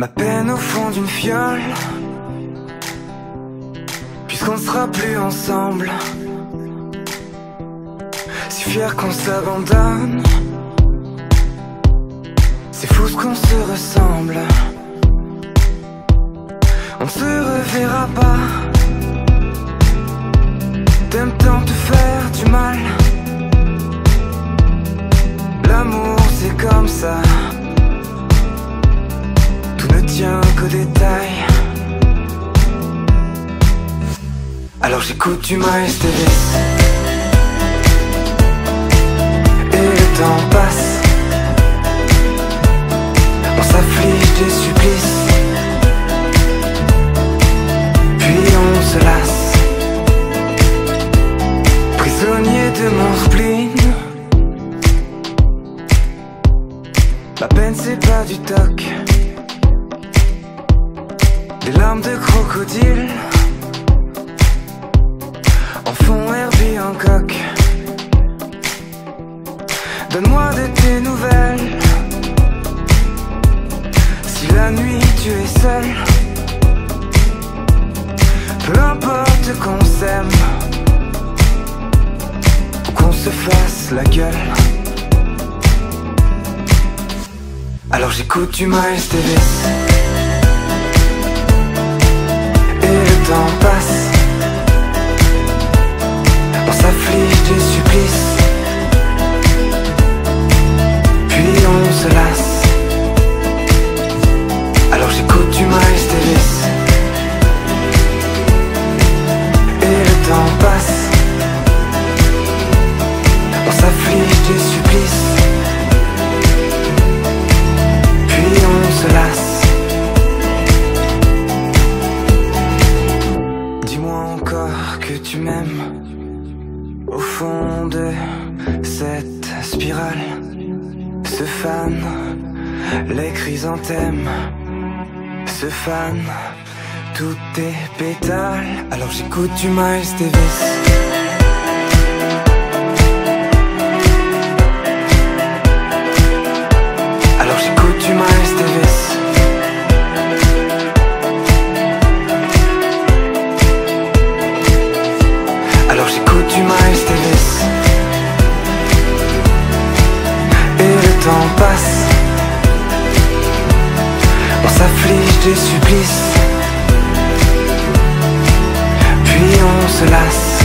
Ma peine au fond d'une fiole. Puisqu'on ne sera plus ensemble. Si fier qu'on s'abandonne. C'est fou ce qu'on se ressemble. On ne se reverra pas Alors j'écoute du Miles Davis. Et le temps passe. On s'afflige des supplices. Puis on se lasse. Prisonnier de mon spleen La peine c'est pas du toc Des larmes de crocodile. En fond Herbie coq Donne-moi de tes nouvelles. Si la nuit tu es seul. Peu importe qu'on s'aime. Ou qu'on se fasse la gueule. Alors j'écoute du Miles Davis tu m'aimes au fond de cette spirale. Ce fan, les chrysanthèmes, ce fan, tous tes pétales. Alors j'écoute du Miles Davis. Temps passe. On s'afflige des supplices. Puis on se lasse